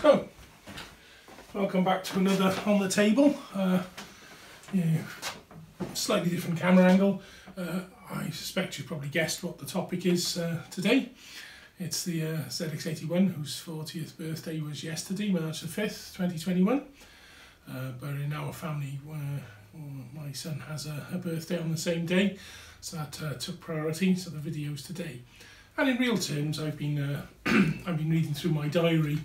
So, welcome back to another on the table. Uh, yeah, slightly different camera angle. Uh, I suspect you've probably guessed what the topic is uh, today. It's the uh, ZX81 whose 40th birthday was yesterday, March the 5th, 2021. Uh, but in our family, uh, my son has a, a, birthday on the same day, so that took priority. So the video's today. And in real terms, I've been I've been reading through my diary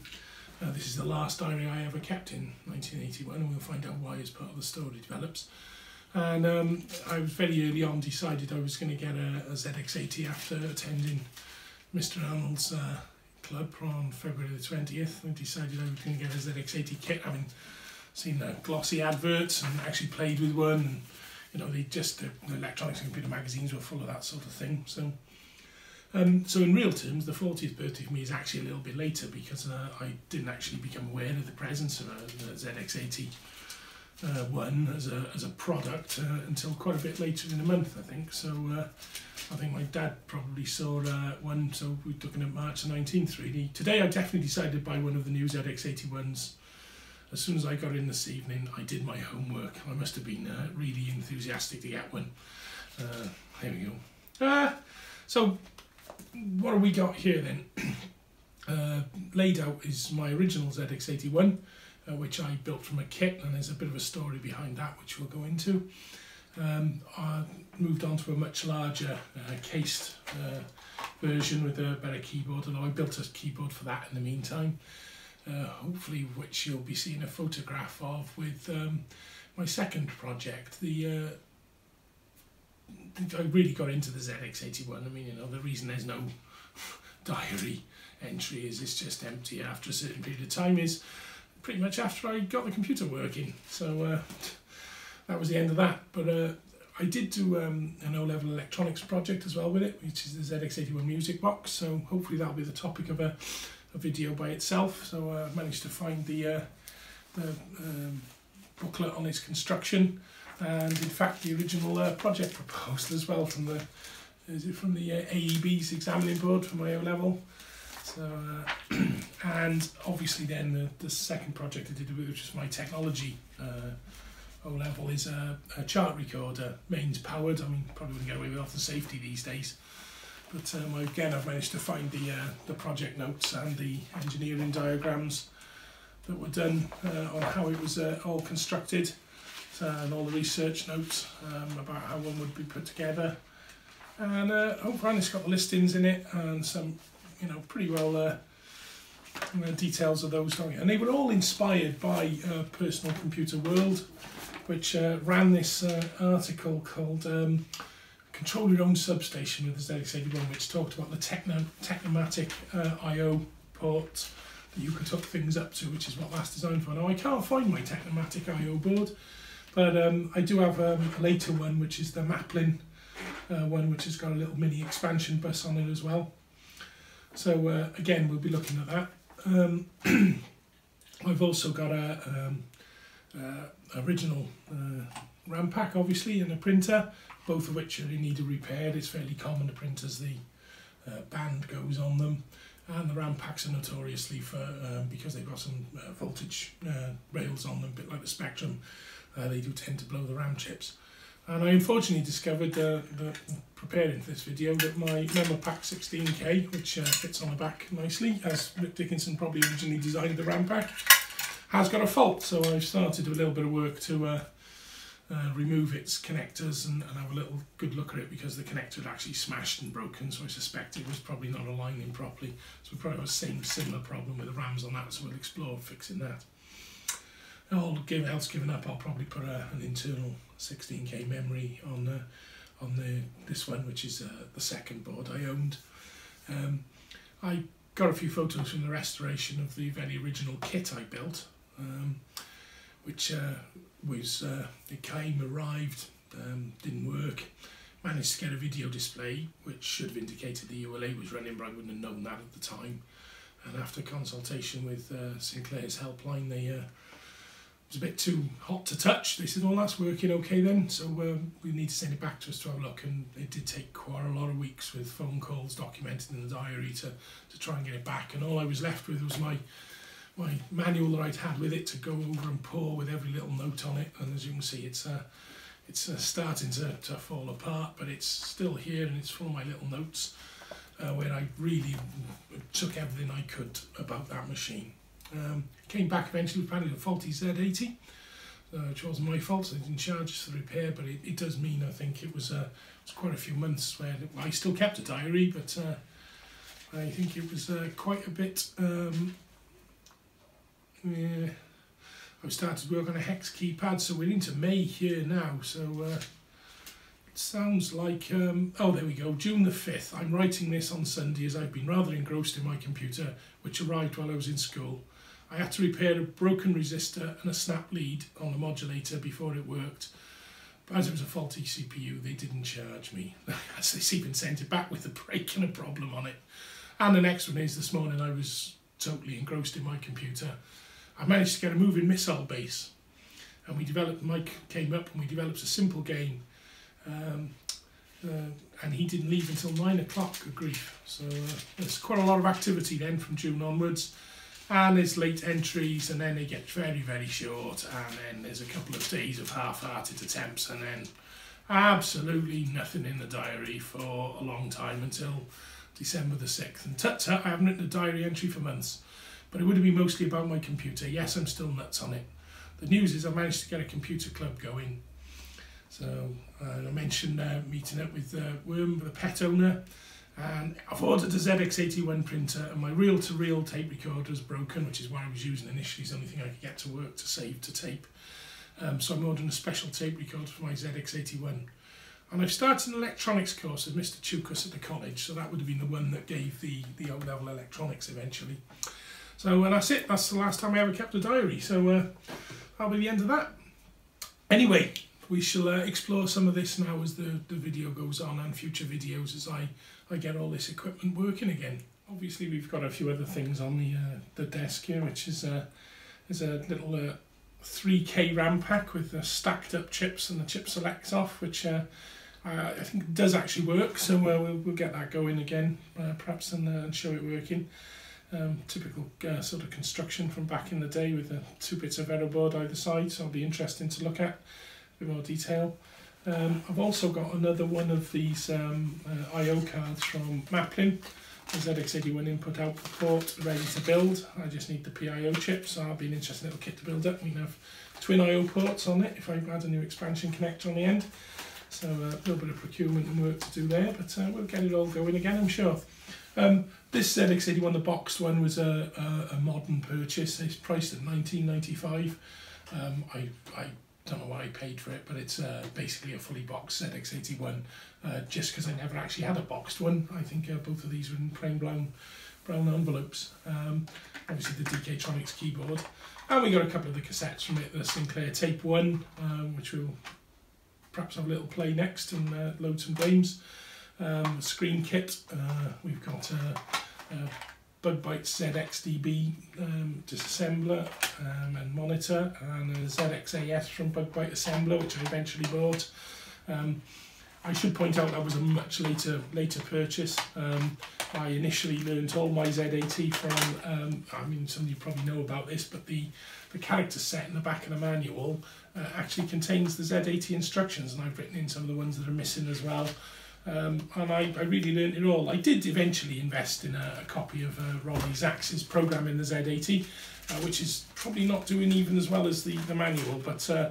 uh, this is the last diary I ever kept in 1981, and we'll find out why as part of the story develops. And um, I was very early on decided I was going to get a, a ZX80 after attending Mr. Arnold's uh, club on February the 20th. I decided I was going to get a ZX80 kit, having seen the glossy adverts and actually played with one. And, you know, they just the, the electronics and computer magazines were full of that sort of thing. So um, so in real terms, the 40th birthday for me is actually a little bit later because uh, I didn't actually become aware of the presence of a, a ZX80 uh, one as a, as a product uh, until quite a bit later in the month, I think. So uh, I think my dad probably saw uh, one, so we're looking at March the 19th really. Today I definitely decided to buy one of the new ZX81s. As soon as I got in this evening, I did my homework. I must have been uh, really enthusiastic to get one. Uh, here we go. Uh, so what have we got here then? uh, laid out is my original ZX81, uh, which I built from a kit, and there's a bit of a story behind that, which we'll go into. Um, I moved on to a much larger uh, cased uh, version with a better keyboard, although I built a keyboard for that in the meantime. Uh, hopefully, which you'll be seeing a photograph of with um, my second project, the uh, I really got into the ZX81. I mean, you know, the reason there's no diary entry is it's just empty after a certain period of time is pretty much after I got the computer working. So uh, that was the end of that. But uh, I did do um, an O-level electronics project as well with it, which is the ZX81 music box. So hopefully that'll be the topic of a, a video by itself. So uh, I managed to find the, uh, the um, booklet on its construction and in fact the original uh, project proposal as well from the is it from the uh, AEB's examining board for my O level. So uh, and obviously then the, the second project I did which was my technology uh, O level is a, a chart recorder, mains powered. I mean probably wouldn't get away with off the safety these days. But um, again I've managed to find the uh, the project notes and the engineering diagrams that were done uh, on how it was uh, all constructed and all the research notes um, about how one would be put together. And uh, hopefully it's got the listings in it and some, you know, pretty well uh, details of those going. And they were all inspired by uh, Personal Computer World, which uh, ran this uh, article called um, Control Your Own Substation with the ZX81, which talked about the Techno Technomatic uh, I.O. port that you could hook things up to, which is what that's designed for. Now I can't find my Technomatic I.O. board, but um, I do have um, a later one, which is the Maplin uh, one, which has got a little mini expansion bus on it as well. So uh, again, we'll be looking at that. Um, I've also got a um, uh, original uh, RAM pack, obviously, and a printer, both of which are in need of repair. It's fairly common, the printers, the uh, band goes on them and the RAM packs are notoriously for um, because they've got some uh, voltage rails on them, a bit like the Spectrum uh, they do tend to blow the RAM chips. And I unfortunately discovered, uh, preparing for this video, that my Memopak 16K, which uh, fits on the back nicely, as Rick Dickinson probably originally designed the RAM pack, has got a fault. So I've started a little bit of work to uh, uh, remove its connectors and, and, have a little good look at it because the connector had actually smashed and broken so I suspect it was probably not aligning properly so we probably have the same similar problem with the RAMs on that so we'll explore fixing that all give, else given up, I'll probably put a, an internal 16k memory on the on the this one, which is uh, the second board I owned. Um, I got a few photos from the restoration of the very original kit I built, um, which uh, was uh, it came, arrived, um, didn't work. Managed to get a video display, which should have indicated the ULA was running, but I wouldn't have known that at the time. And after consultation with uh, Sinclair's helpline, they uh, was a bit too hot to touch. They said, "Oh, that's working okay then." So um, we need to send it back to us to have a look, and it did take quite a lot of weeks with phone calls documented in the diary to to try and get it back. And all I was left with was my my manual that I'd had with it to go over and pour with every little note on it. And as you can see, it's uh, it's uh, starting to, to fall apart, but it's still here and it's full of my little notes uh, where I really took everything I could about that machine. Um, came back eventually with apparently a faulty Z80, uh, which wasn't my fault, so I didn't charge us the repair, but it, it does mean I think it was, uh, it was quite a few months where I still kept a diary, but uh, I think it was uh, quite a bit. Um, yeah, I've started work on a hex keypad, so we're into May here now. So uh, it sounds like um, oh, there we go, June the fifth. I'm writing this on Sunday as I've been rather engrossed in my computer, which arrived while I was in school. I had to repair a broken resistor and a snap lead on the modulator before it worked. But as it was a faulty CPU, they didn't charge me. As they even sent it back with a break and a problem on it. And the next one is this morning I was totally engrossed in my computer. I managed to get a moving missile base. And we developed, Mike came up and we developed a simple game. Um, uh, and he didn't leave until nine o'clock, grief. So uh, there's quite a lot of activity then from June onwards and there's late entries and then they get very very short and then there's a couple of days of half-hearted attempts and then absolutely nothing in the diary for a long time until December the 6th and tut tut I haven't written a diary entry for months but it would have been mostly about my computer. Yes I'm still nuts on it. The news is I managed to get a computer club going. So uh, I mentioned uh, meeting up with uh, Worm the pet owner and I've ordered a ZX81 printer and my reel-to-reel -reel tape recorder is broken, which is why I was using initially. It's the only thing I could get to work to save to tape. Um, so I'm ordering a special tape recorder for my ZX81. And I've started an electronics course with Mr. Chukas at the college, so that would have been the one that gave the, the O-level electronics eventually. So and that's it, that's the last time I ever kept a diary, so uh, that'll be the end of that. Anyway, we shall uh, explore some of this now as the, the video goes on and future videos as I I get all this equipment working again. Obviously we've got a few other things on the uh, the desk here which is a, is a little uh, 3k RAM pack with the stacked up chips and the chip selects off which uh, I think does actually work so uh, we'll, we'll get that going again uh, perhaps and, uh, and show it working. Um, typical uh, sort of construction from back in the day with the two bits of Vero board either side so it'll be interesting to look at with more detail. Um, I've also got another one of these um, uh, I.O. cards from Maplin, the ZX81 input output port ready to build. I just need the PIO chip, so I'll be an interesting little kit to build up. We have twin I.O. ports on it if I add a new expansion connector on the end. So uh, a little bit of procurement and work to do there, but uh, we'll get it all going again, I'm sure. Um, this ZX81, the boxed one, was a, a, a modern purchase. It's priced at 19.95. Um, I, I don't know what I paid for it, but it's uh, basically a fully boxed ZX81, uh, just because I never actually had a boxed one. I think uh, both of these were in plain brown, brown envelopes. Um, obviously the DK-Tronics keyboard. And we got a couple of the cassettes from it, the Sinclair Tape 1, um, which we'll perhaps have a little play next and uh, load some games. Um, screen kit, uh, we've got Bug-Bytes ZXDB um, disassembler um, and monitor and a ZXAS from Bug-Byte Assembler which I eventually bought. Um, I should point out that was a much later later purchase. Um, I initially learned all my Z80 from, um, I mean some of you probably know about this, but the, the character set in the back of the manual uh, actually contains the Z80 instructions and I've written in some of the ones that are missing as well. Um, and I, I really learned it all. I did eventually invest in a, a copy of uh, Rodnay Zaks's program in the Z80, uh, which is probably not doing even as well as the, the manual, but uh,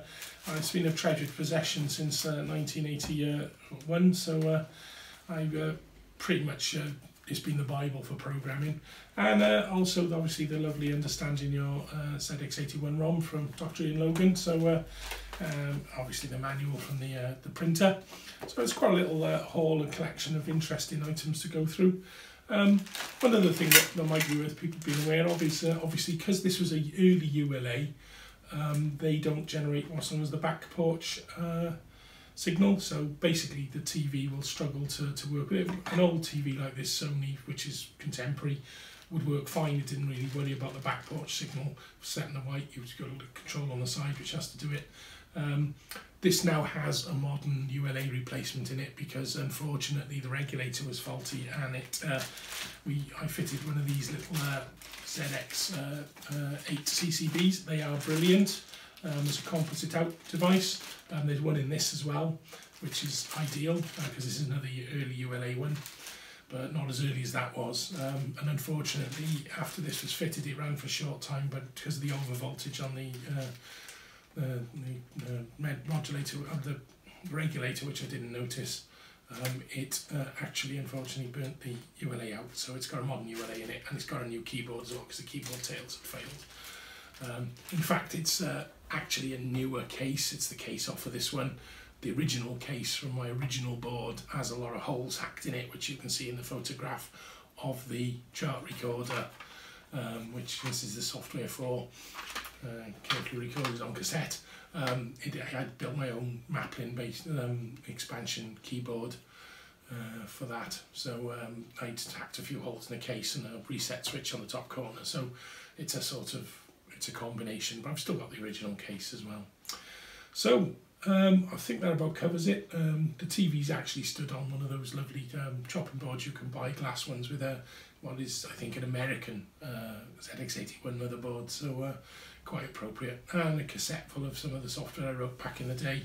it's been a treasured possession since 1981, uh, so uh, I uh, pretty much it's been the Bible for programming. And uh, also, obviously, the lovely Understanding Your uh, ZX81 ROM from Dr. Ian Logan. So, uh, um, obviously, the manual from the, uh, the printer. So, it's quite a little uh, haul and collection of interesting items to go through. Um, one other thing that, that might be worth people being aware of is uh, obviously because this was a early ULA, um, they don't generate what's known as the back porch uh, signal. So basically, the TV will struggle to, to work with it. An old TV like this Sony, which is contemporary, would work fine. It didn't really worry about the back porch signal set in the white. You've got a little control on the side which has to do it. Um, this now has a modern ULA replacement in it because unfortunately the regulator was faulty and it uh, we I fitted one of these little uh, ZX uh, uh, 8 CCBs. They are brilliant um, as a composite out device. Um, there's one in this as well, which is ideal because uh, this is another early ULA one but not as early as that was. Um, and unfortunately, after this was fitted, it ran for a short time, but because of the over voltage on the uh, the, the modulator of the regulator, which I didn't notice, um, it uh, actually unfortunately burnt the ULA out. So it's got a modern ULA in it, and it's got a new keyboard as well because the keyboard tails had failed. Um, in fact, it's uh, actually a newer case. It's the case off of this one. The original case from my original board has a lot of holes hacked in it, which you can see in the photograph of the chart recorder, um, which this is the software for uh, carefully recorded on cassette. Um, it, I built my own Maplin based um, expansion keyboard uh, for that. So um, I tacked a few holes in the case and a reset switch on the top corner. So it's a sort of, it's a combination, but I've still got the original case as well. So um, I think that about covers it. Um, the TV's actually stood on one of those lovely um, chopping boards you can buy, glass ones with a, what is I think an American uh, ZX81 motherboard. So uh, quite appropriate. And a cassette full of some of the software I wrote back in the day.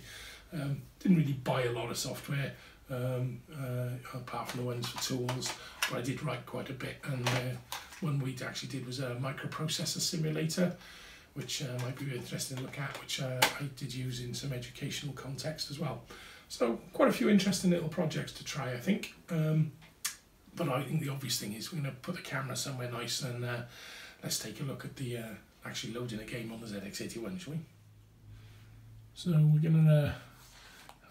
Um, didn't really buy a lot of software um, uh, apart from the ones for tools, but I did write quite a bit. And uh, one we actually did was a microprocessor simulator, which uh, might be interesting to look at, which uh, I did use in some educational context as well. So quite a few interesting little projects to try, I think. Um, but I think the obvious thing is we're going to put the camera somewhere nice and uh, let's take a look at the uh, actually loading a game on the ZX81, shall we? So we're going to uh,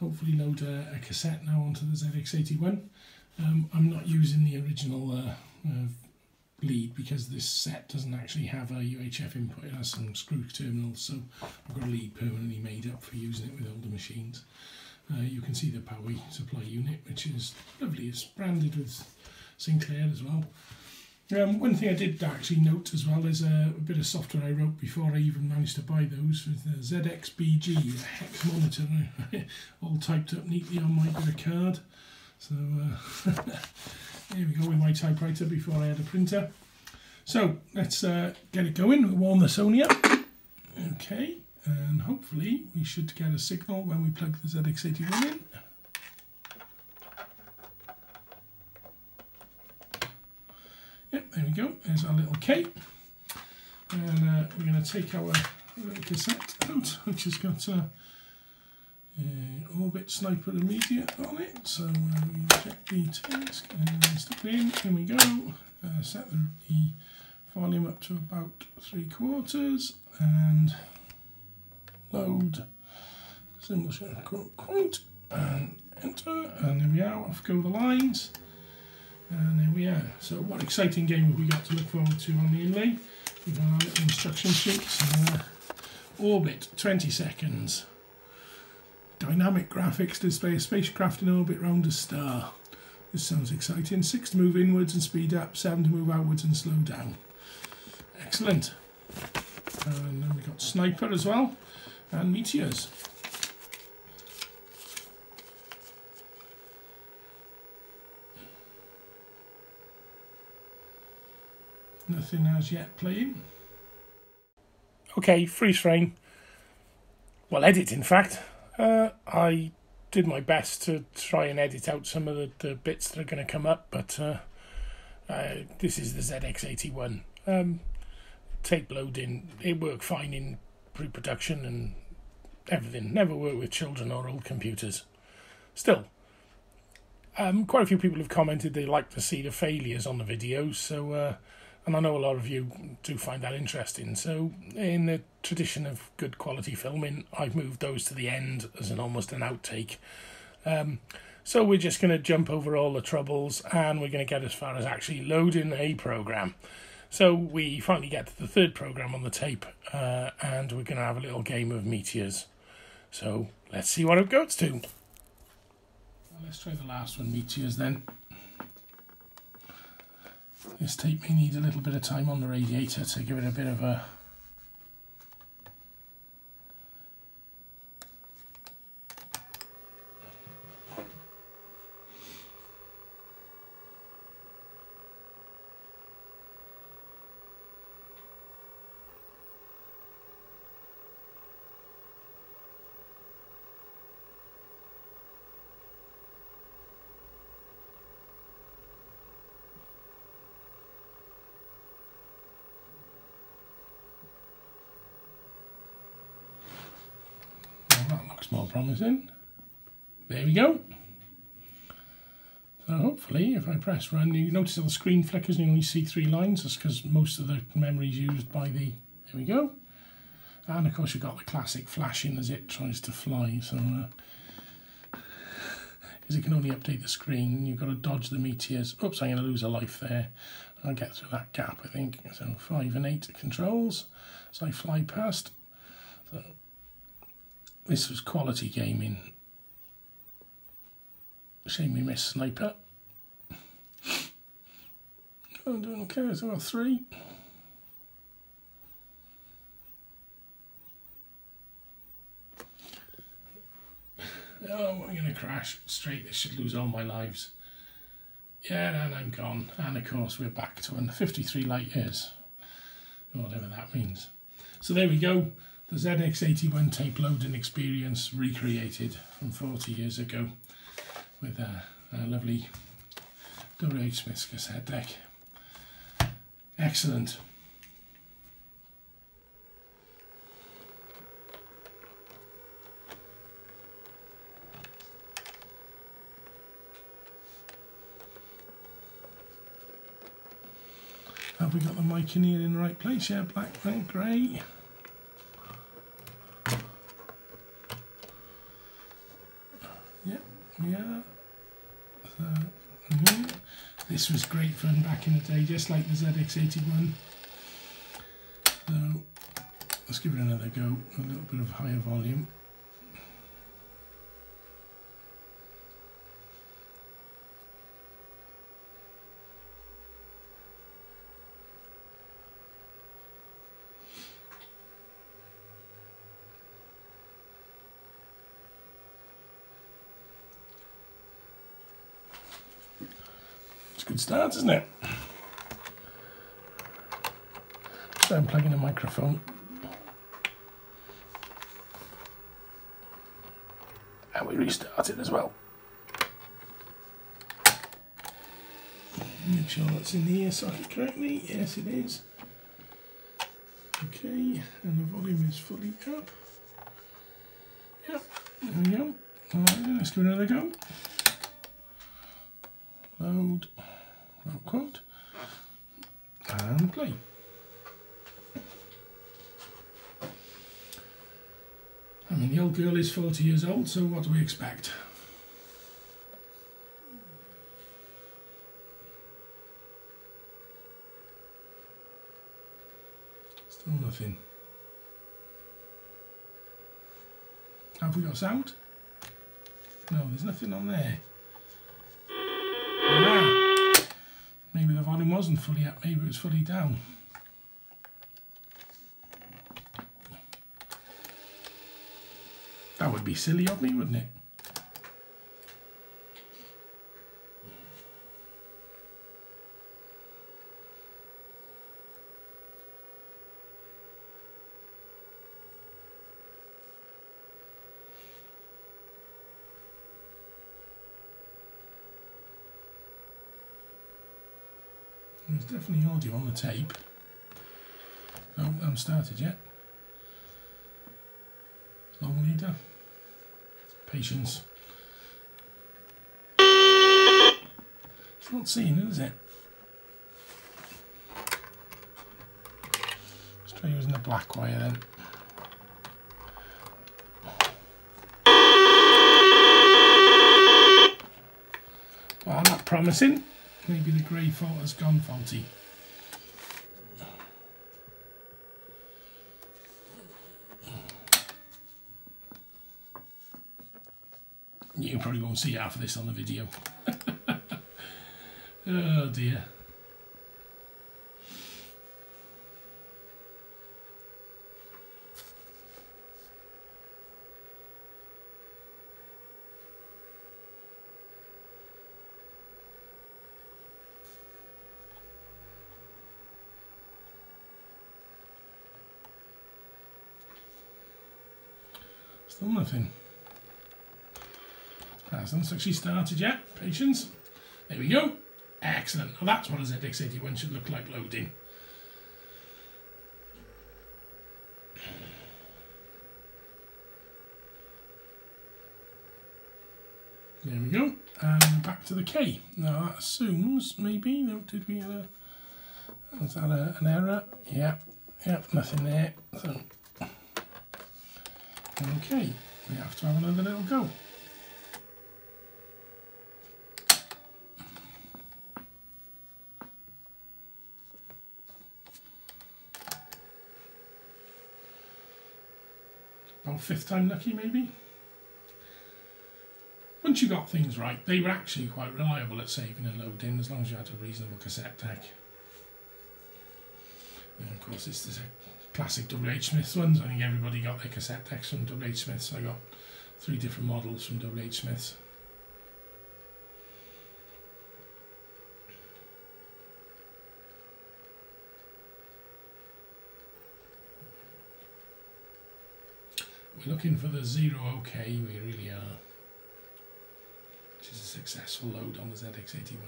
hopefully load a, a, cassette now onto the ZX81. Um, I'm not using the original uh, uh, lead because this set doesn't actually have a UHF input, it has some screw terminals, so I've got a lead permanently made up for using it with older machines. Uh, you can see the power supply unit, which is lovely, it's branded with Sinclair as well. Um, one thing I did actually note as well is a, a, bit of software I wrote before I even managed to buy those with the ZXBG, a hex monitor, all typed up neatly on my bit of card. So uh, here we go with my typewriter before I had a printer. So let's uh, get it going, warm the Sony up. Okay, and hopefully we should get a signal when we plug the ZX81 in. Yep, there we go. There's our little cape. And uh, we're going to take our little cassette out, which has got a, a Orbit Sniper immediate on it. So uh, we inject the tanks and stick it in. Here we go. Uh, set the, the volume up to about three quarters and load single share quote quote and enter and there we are off go the lines and there we are. So what exciting game have we got to look forward to on the inlay? We've got our instruction sheets. Uh, orbit, 20 seconds. Dynamic graphics display a spacecraft in orbit round a star. This sounds exciting. Six to move inwards and speed up, seven to move outwards and slow down. Excellent. And then we've got Sniper as well, and Meteors. Nothing as yet playing. Okay, freeze frame. Well, edit in fact. Uh, I did my best to try and edit out some of the, the bits that are going to come up, but uh, uh, this is the ZX81. Um, tape loading, it worked fine in pre production and everything. Never worked with children or old computers. Still, um, quite a few people have commented they like to see the failures on the videos, so uh, and I know a lot of you do find that interesting. So, in the tradition of good quality filming, I've moved those to the end as an almost an outtake. Um, so we're just going to jump over all the troubles and we're going to get as far as actually loading a program. So we finally get to the third program on the tape uh, and we're going to have a little game of meteors. So let's see what it goes to. Let's try the last one, meteors then. This tape may need a little bit of time on the radiator to give it a bit of a looks more promising. There we go. So hopefully, if I press run, you notice that the screen flickers and you only see three lines. That's because most of the memory is used by the... There we go. And of course you've got the classic flashing as it tries to fly. So, because uh, it can only update the screen, you've got to dodge the meteors. Oops, I'm going to lose a life there. I'll get through that gap, I think. So five and eight controls. So I fly past. So this was quality gaming. Shame we missed Sniper. I'm doing okay as well, three. Oh, I'm going to crash straight. This should lose all my lives. Yeah, and I'm gone. And of course, we're back to 53 light years, whatever that means. So there we go. The ZX81 tape loading experience recreated from 40 years ago with uh, a, a lovely WH Smith's cassette deck. Excellent. Have we got the mic in here in the right place? Yeah, black, grey. Yeah, yeah. So, mm -hmm. This was great fun back in the day, just like the ZX81. So, let's give it another go, a little bit of higher volume. Isn't it? So I'm plugging a microphone. And we restart it as well. Make sure that's in the ear socket correctly. Yes, it is. Okay, and the volume is fully up. Yep, there we go. Alright, let's give it another go. Load quote, and play. I mean, the old girl is 40 years old, so what do we expect? Still nothing. Have we got sound? No, there's nothing on there. Ah. Maybe the volume wasn't fully up, maybe it was fully down. That would be silly of me, wouldn't it? There's definitely audio on the tape. Oh, I haven't started yet. Long leader. Patience. It's not seen is it? Let's try using the black wire then. Well, not promising. Maybe the grey fault has gone faulty. You probably won't see half of this on the video. oh dear. Still nothing. Hasn't actually started yet. Patience. There we go. Excellent. Well, that's what a ZX81 should look like loading. There we go. And back to the K. Now that assumes, maybe, no, did we have a, was that a, an error? Yeah, yep, nothing there. So, okay, we have to have another little go. Fifth time lucky, maybe? once you got things right, they were actually quite reliable at saving and loading as long as you had a reasonable cassette deck. And of course, it's the classic WH Smiths ones. I think everybody got their cassette decks from WH Smiths. I got three different models from WH Smiths. Looking for the zero OK, we really are which is a successful load on the ZX81.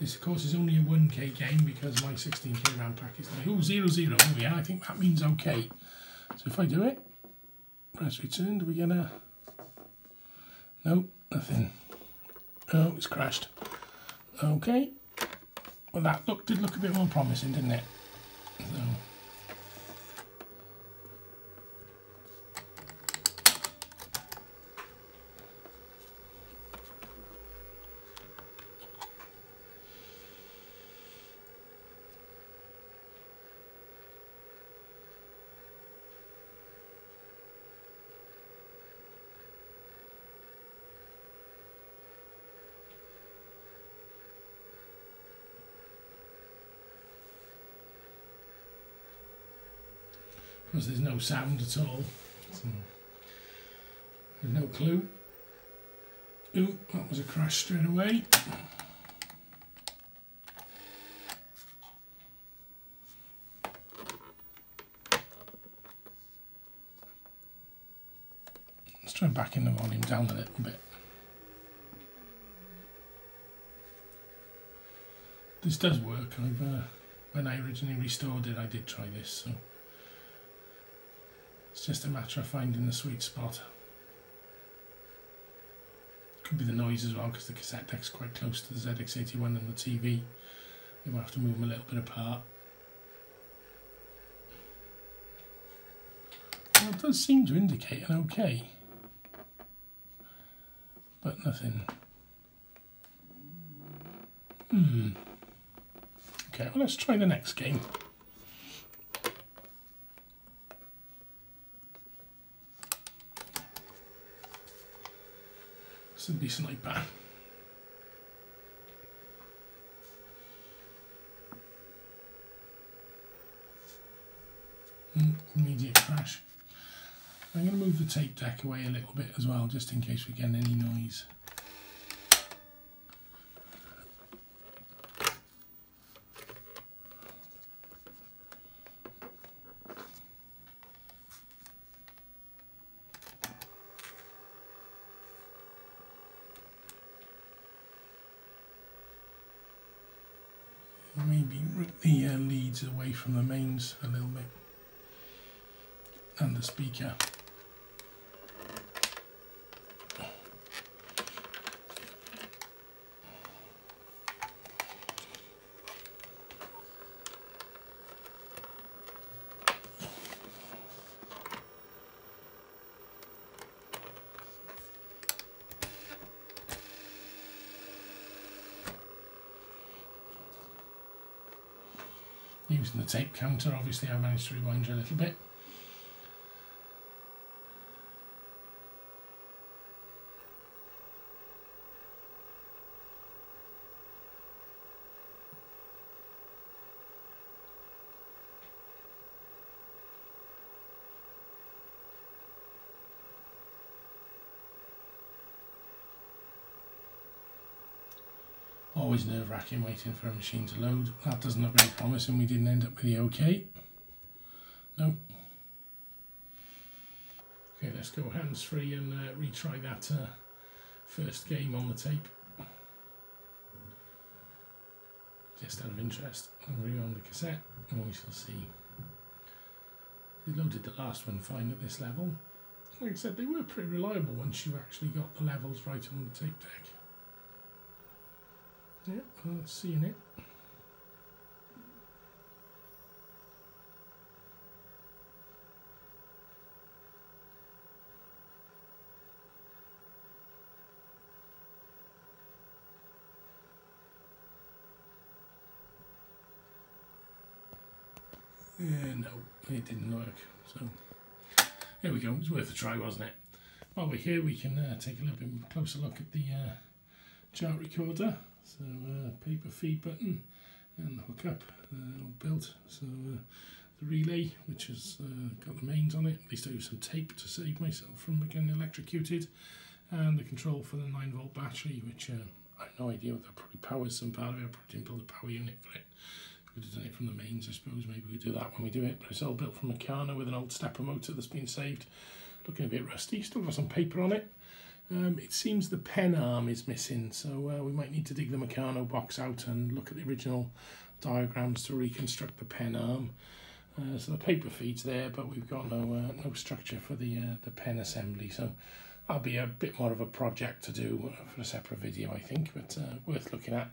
This of course is only a 1k game because my 16k RAM pack is like, oh, 0, 0, oh yeah, I think that means okay. So if I do it, press return, do we get a... No, nothing. Oh, it's crashed. Okay. Well, that look, did look a bit more promising, didn't it? So, because there's no sound at all. No clue. Ooh, that was a crash straight away. Let's try backing the volume down a little bit. This does work. Uh, when I originally restored it, I did try this. So. It's just a matter of finding the sweet spot. Could be the noise as well because the cassette deck's quite close to the ZX81 and the TV. You might have to move them a little bit apart. Well, it does seem to indicate an okay. But nothing. Hmm. Okay, well let's try the next game. It's a decent iPad. Mm, immediate crash. I'm going to move the tape deck away a little bit as well, just in case we get any noise. maybe route the uh, leads away from the mains a little bit and the speaker. Using the tape counter. Obviously I managed to rewind a little bit always nerve wracking waiting for a machine to load. That doesn't look very promising. We didn't end up with the OK. Nope. Okay, let's go hands free and uh, retry that uh, first game on the tape. Just out of interest, rewind the cassette and we shall see. They loaded the last one fine at this level. Like I said, they were pretty reliable once you actually got the levels right on the tape deck. Yeah, well, seeing it. Yeah, no, it didn't work. So there we go. It was worth a try, wasn't it? While we're here, we can uh, take a little bit closer look at the uh, chart recorder. So uh, paper feed button and the hookup uh, all built. So uh, the relay, which has uh, got the mains on it. At least I used some tape to save myself from getting electrocuted. And the control for the 9 volt battery, which uh, I have no idea what that probably powers some part of it. I probably didn't build a power unit for it. Could have done it from the mains, I suppose. Maybe we do that when we do it. But it's all built from a Meccano with an old stepper motor that's been saved. Looking a bit rusty. Still got some paper on it. Um, it seems the pen arm is missing, so uh, we might need to dig the Meccano box out and look at the original diagrams to reconstruct the pen arm. Uh, so the paper feed's there, but we've got no uh, no structure for the uh, the pen assembly. So that'll be a bit more of a project to do for a separate video, I think, but uh, worth looking at.